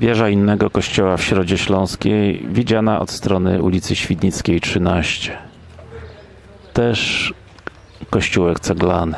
Wieża innego kościoła w Środzie Śląskiej, widziana od strony ulicy Świdnickiej 13. Też kościółek ceglany.